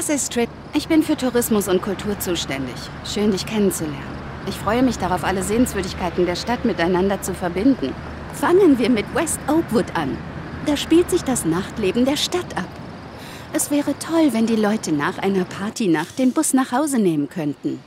Das ist Trit. Ich bin für Tourismus und Kultur zuständig. Schön, dich kennenzulernen. Ich freue mich darauf, alle Sehenswürdigkeiten der Stadt miteinander zu verbinden. Fangen wir mit West Oakwood an. Da spielt sich das Nachtleben der Stadt ab. Es wäre toll, wenn die Leute nach einer Partynacht den Bus nach Hause nehmen könnten.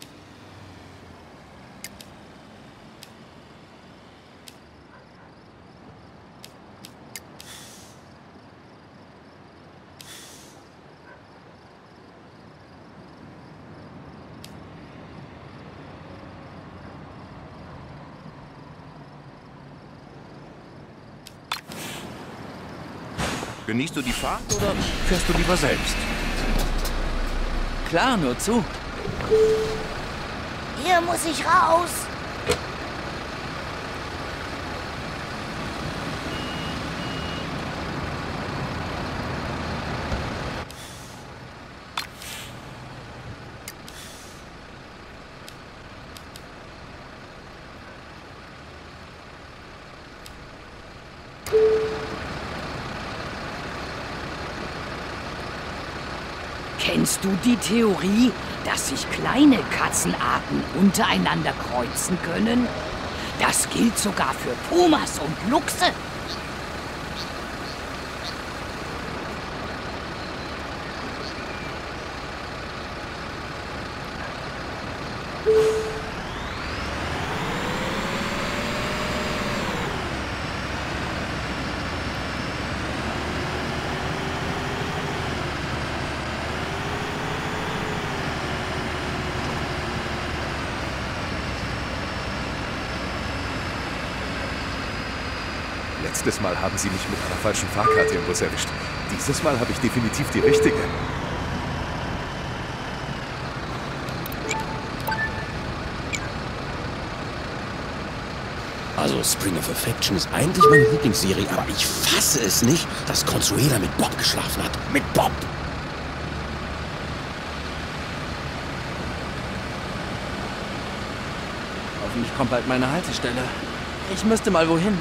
Genießt du die Fahrt oder fährst du lieber selbst? Klar, nur zu. Hier muss ich raus. Kennst du die Theorie, dass sich kleine Katzenarten untereinander kreuzen können? Das gilt sogar für Pumas und Luchse. Mal haben sie mich mit einer falschen Fahrkarte im Bus erwischt. Dieses Mal habe ich definitiv die richtige. Also Spring of Affection ist eigentlich meine Lieblingsserie, aber ich fasse es nicht, dass Consuela mit Bob geschlafen hat. Mit Bob! Hoffentlich kommt bald meine Haltestelle. Ich müsste mal wohin.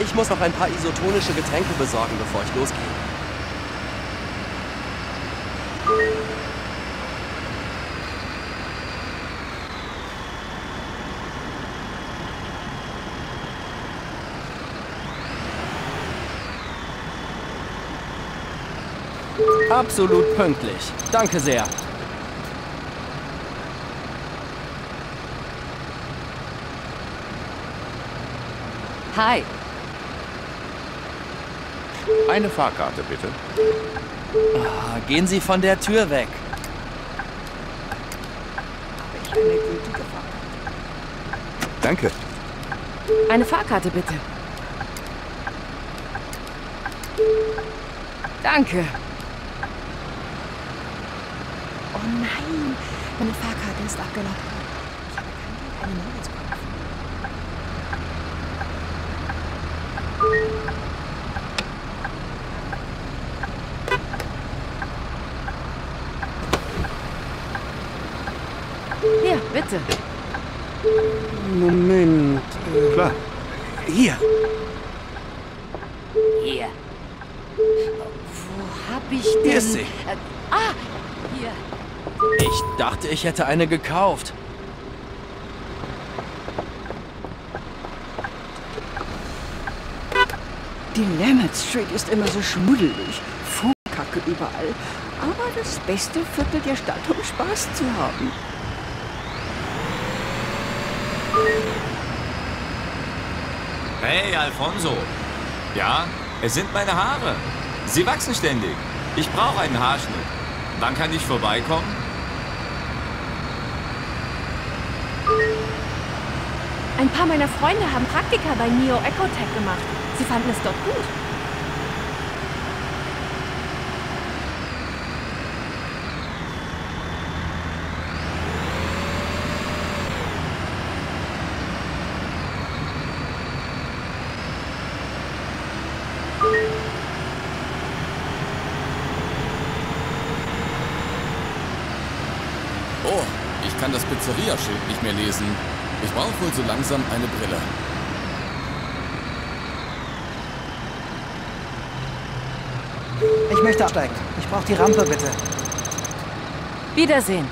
Ich muss noch ein paar isotonische Getränke besorgen, bevor ich losgehe. Absolut pünktlich. Danke sehr. Hi. Eine Fahrkarte, bitte. Ah, Gehen Sie von der Tür weg. Danke. Eine Fahrkarte bitte. Danke. Oh nein, meine Fahrkarte ist abgelaufen. Ich habe keine neue zu kaufen. Hier, bitte. Moment. Klar. Hier. Hier. Wo hab ich denn... Hier ist sie. Äh, ah, hier. Ich dachte, ich hätte eine gekauft. Die Lammet Street ist immer so schmuddelig. Fuhrkacke überall. Aber das beste Viertel der Stadt, um Spaß zu haben. Hey, Alfonso. Ja, es sind meine Haare. Sie wachsen ständig. Ich brauche einen Haarschnitt. Wann kann ich vorbeikommen? Ein paar meiner Freunde haben Praktika bei Neo Ecotech gemacht. Sie fanden es dort gut. Oh, ich kann das Lesen. Ich brauche wohl so langsam eine Brille. Ich möchte absteigen. Ich brauche die Rampe, bitte. Wiedersehen.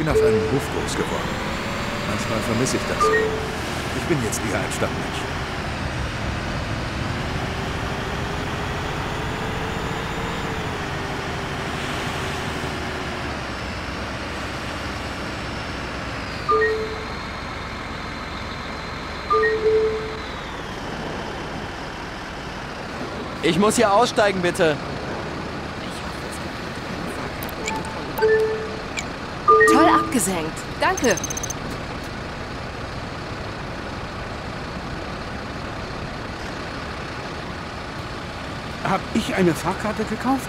Bin auf einem Hof groß geworden. Manchmal vermisse ich das. Ich bin jetzt eher ein Stadtmensch. Ich muss hier aussteigen, bitte. Ich hoffe, es Toll abgesenkt. Danke. Hab ich eine Fahrkarte gekauft?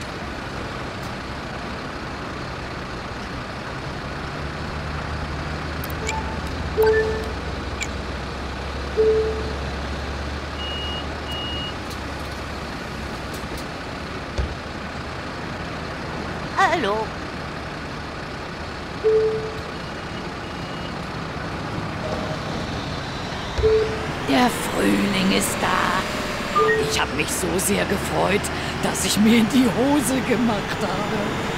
Hallo. Der Frühling ist da. Ich habe mich so sehr gefreut, dass ich mir in die Hose gemacht habe.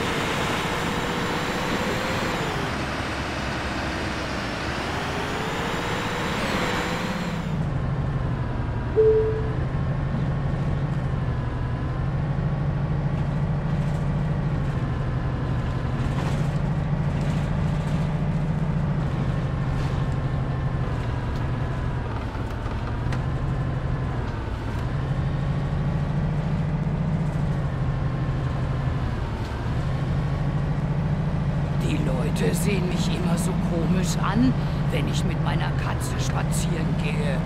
Die Leute sehen mich immer komisch an, wenn ich mit meiner Katze spazieren gehe.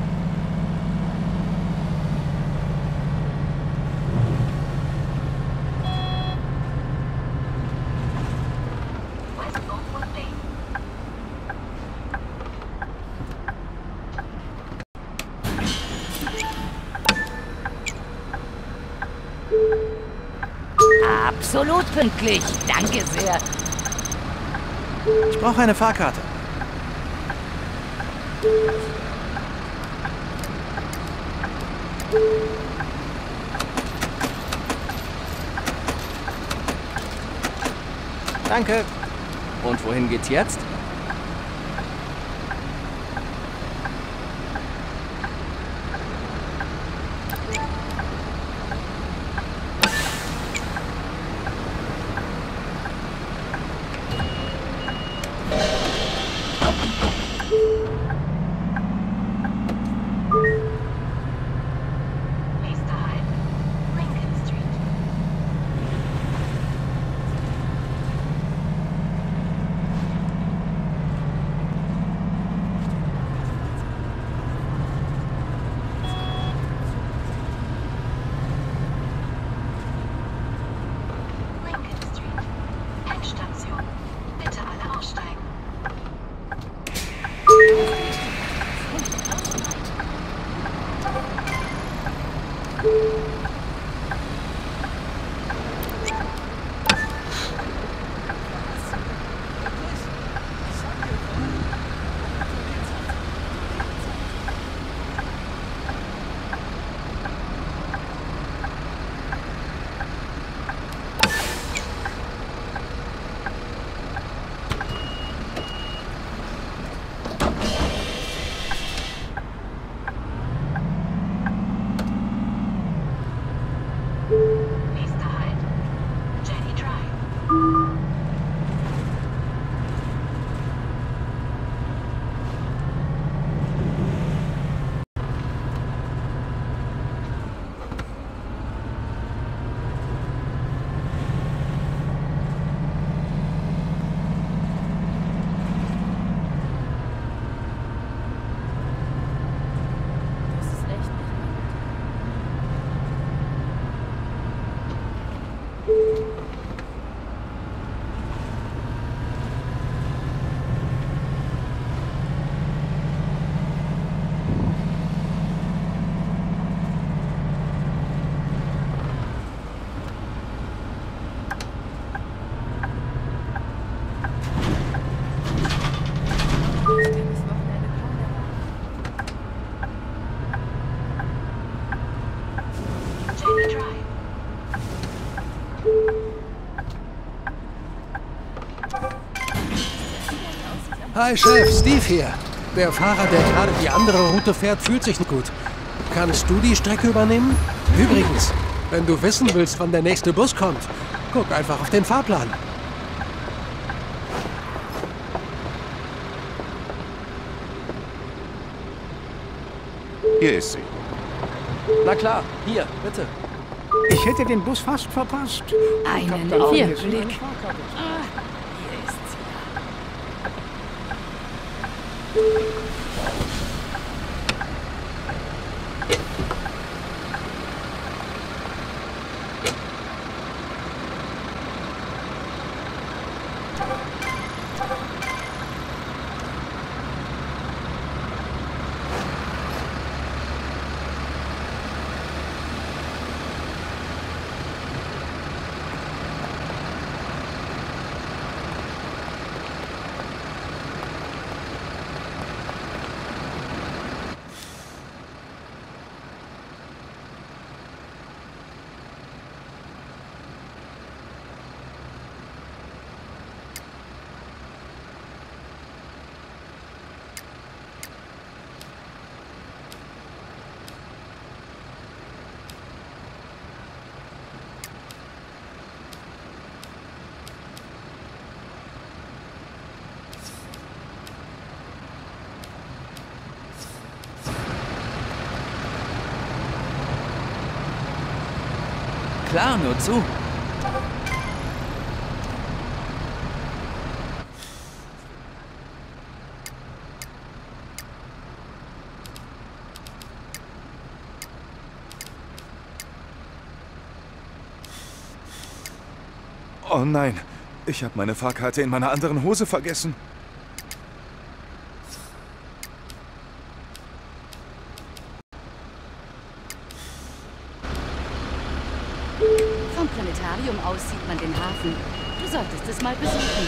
Absolut pünktlich. Danke sehr. Ich brauche eine Fahrkarte. Danke. Und wohin geht's jetzt? Hi Chef, Steve hier. Der Fahrer, der gerade die andere Route fährt, fühlt sich nicht gut. Kannst du die Strecke übernehmen? Übrigens, wenn du wissen willst, wann der nächste Bus kommt, guck einfach auf den Fahrplan. Hier ist sie. Na klar, hier, bitte. Ich hätte den Bus fast verpasst. Einen Augenblick. Thank you. Klar, nur zu. Oh nein, ich habe meine Fahrkarte in meiner anderen Hose vergessen. Vom Planetarium aus sieht man den Hafen. Du solltest es mal besuchen.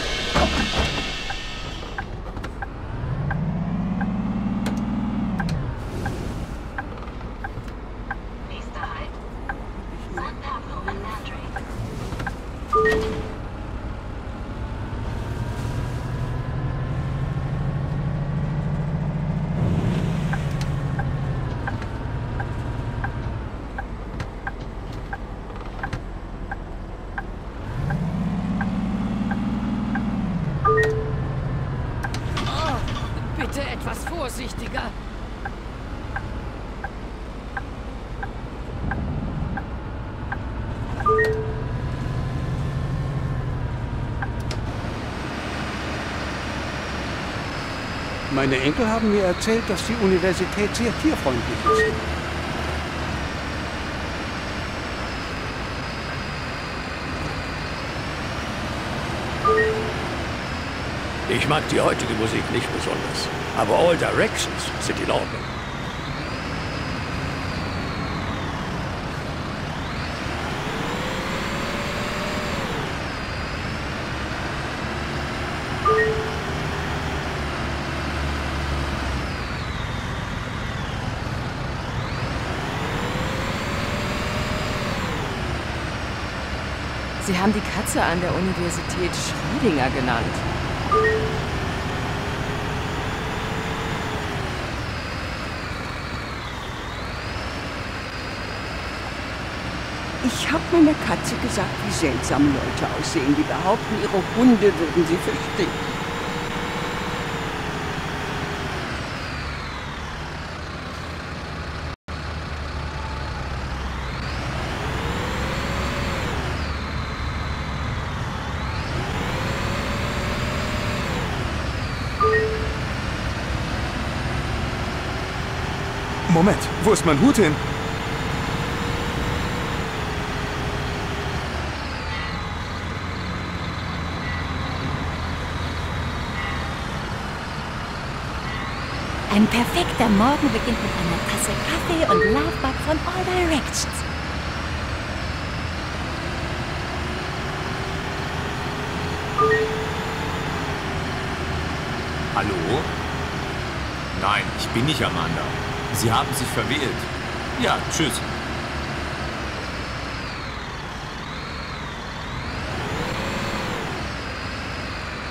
Oh, bitte etwas vorsichtiger. Meine Enkel haben mir erzählt, dass die Universität sehr tierfreundlich ist. Ich mag die heutige Musik nicht besonders, aber All Directions sind in Ordnung. Sie haben die Katze an der Universität Schrödinger genannt. Ich habe meiner Katze gesagt, wie seltsam Leute aussehen, die behaupten, ihre Hunde würden sie verstehen. Moment, wo ist mein Hut hin? Ein perfekter Morgen beginnt mit einer Tasse Kaffee und Lovebug von All Directions. Hallo? Nein, ich bin nicht Amanda. Sie haben sich verwählt. Ja, tschüss.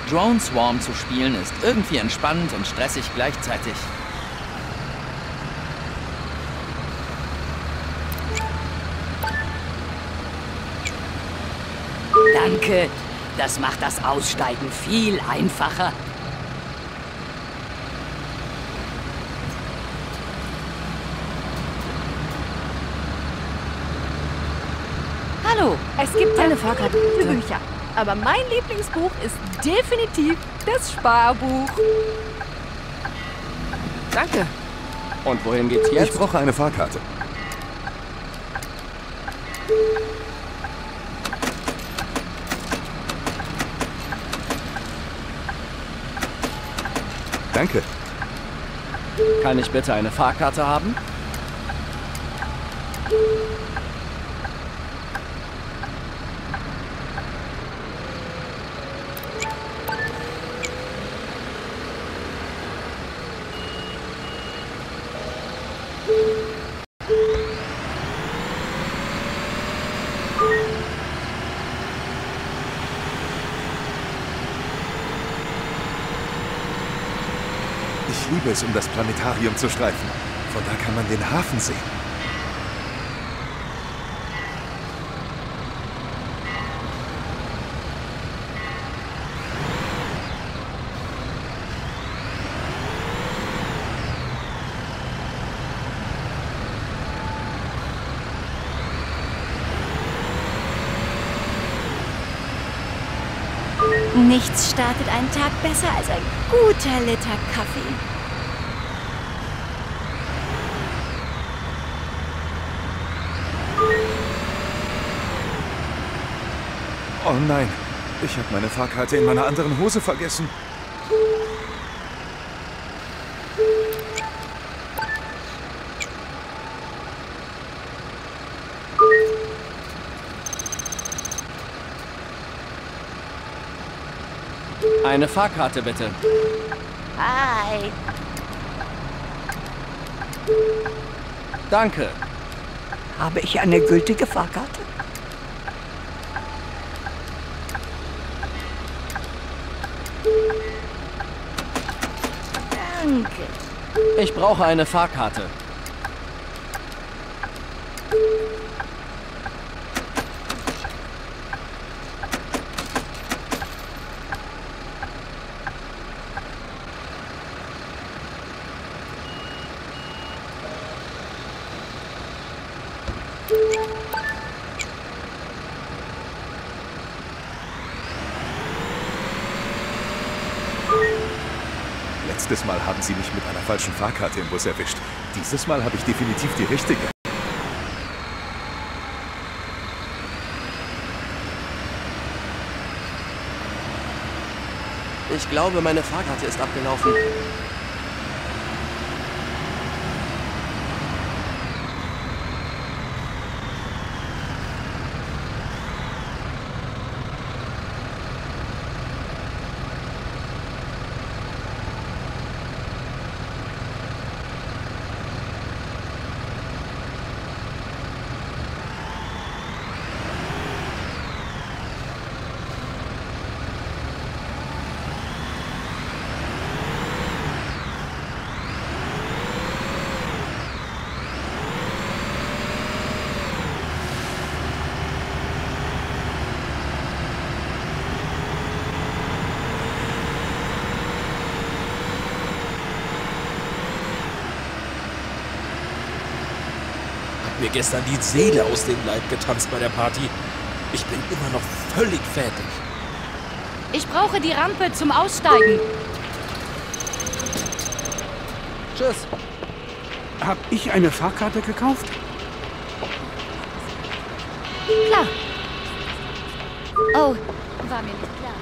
Drone Swarm zu spielen ist irgendwie entspannend und stressig gleichzeitig. Danke. Das macht das Aussteigen viel einfacher. Hallo, es gibt Eine ja Fahrkarte, bitte. Bücher. Aber mein Lieblingsbuch ist definitiv das Sparbuch. Danke. Und wohin geht's jetzt? Ich brauche eine Fahrkarte. Danke. Kann ich bitte eine Fahrkarte haben? Liebe es, um das Planetarium zu streifen. Von da kann man den Hafen sehen. Nichts startet einen Tag besser als ein guter Liter Kaffee. Oh nein, ich habe meine Fahrkarte in meiner anderen Hose vergessen. Eine Fahrkarte bitte. Hi. Danke. Habe ich eine gültige Fahrkarte? Danke. Ich brauche eine Fahrkarte. Letztes Mal haben sie mich mit einer falschen Fahrkarte im Bus erwischt. Dieses Mal habe ich definitiv die richtige. Ich glaube, meine Fahrkarte ist abgelaufen. Gestern die Seele aus dem Leib getanzt bei der Party. Ich bin immer noch völlig fertig. Ich brauche die Rampe zum Aussteigen. Tschüss. Hab ich eine Fahrkarte gekauft? Klar. Oh, war mir nicht klar.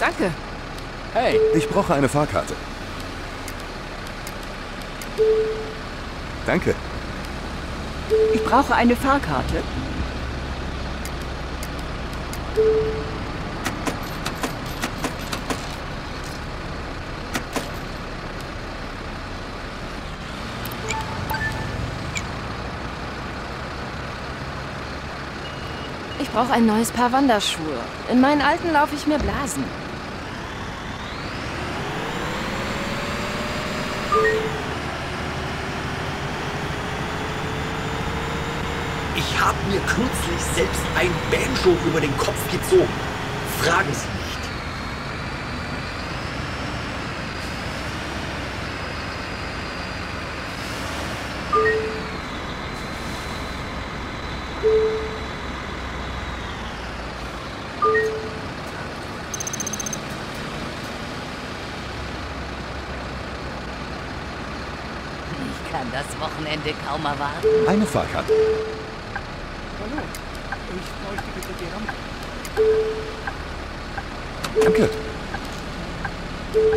Danke. Hey. Ich brauche eine Fahrkarte. Danke. Ich brauche eine Fahrkarte. Ich brauche ein neues Paar Wanderschuhe. In meinen alten laufe ich mir Blasen. Ich habe mir kürzlich selbst ein Banjo über den Kopf gezogen. Fragen Sie nicht. Ich kann das Wochenende kaum erwarten. Eine Fahrkarte. Hallo, ich bräuchte bitte die Rampe. Danke.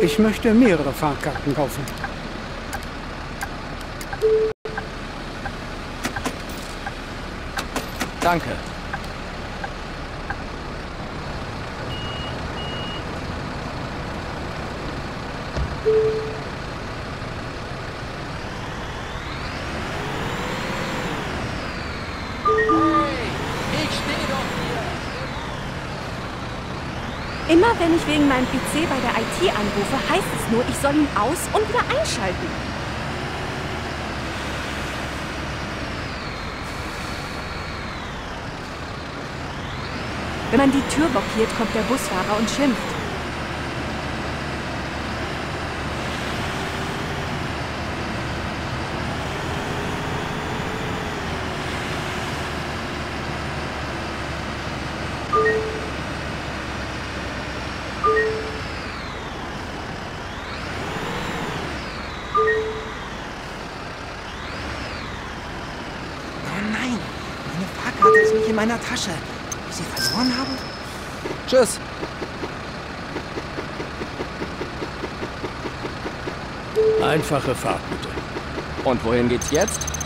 Ich möchte mehrere Fahrkarten kaufen. Danke. Immer wenn ich wegen meinem PC bei der IT anrufe, heißt es nur, ich soll ihn aus und wieder einschalten. Wenn man die Tür blockiert, kommt der Busfahrer und schimpft. Oh nein, meine Fahrkarte ist nicht in meiner Tasche. Ob ich sie verloren habe? Tschüss. Einfache Fahrt bitte. Und wohin geht's jetzt?